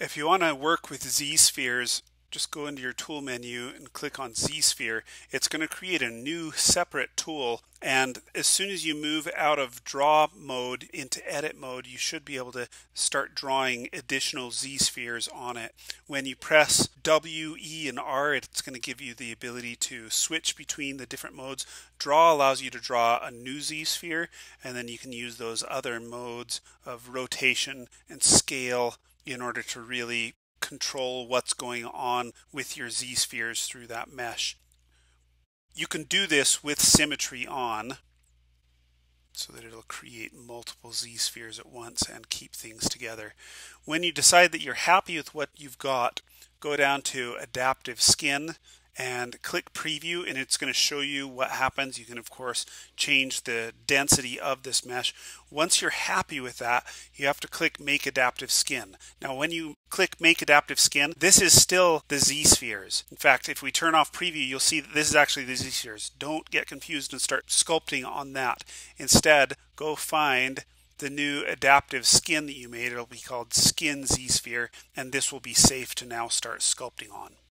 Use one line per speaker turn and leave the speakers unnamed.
If you want to work with Z-spheres, just go into your tool menu and click on Z-sphere. It's going to create a new separate tool and as soon as you move out of draw mode into edit mode you should be able to start drawing additional Z-spheres on it. When you press W, E and R it's going to give you the ability to switch between the different modes. Draw allows you to draw a new Z-sphere and then you can use those other modes of rotation and scale in order to really control what's going on with your z-spheres through that mesh. You can do this with symmetry on so that it'll create multiple z-spheres at once and keep things together. When you decide that you're happy with what you've got, go down to adaptive skin and click preview and it's going to show you what happens. You can of course change the density of this mesh. Once you're happy with that, you have to click make adaptive skin. Now when you click make adaptive skin, this is still the Z-spheres. In fact, if we turn off preview, you'll see that this is actually the Z-spheres. Don't get confused and start sculpting on that. Instead, go find the new adaptive skin that you made. It'll be called Skin Z-Sphere, and this will be safe to now start sculpting on.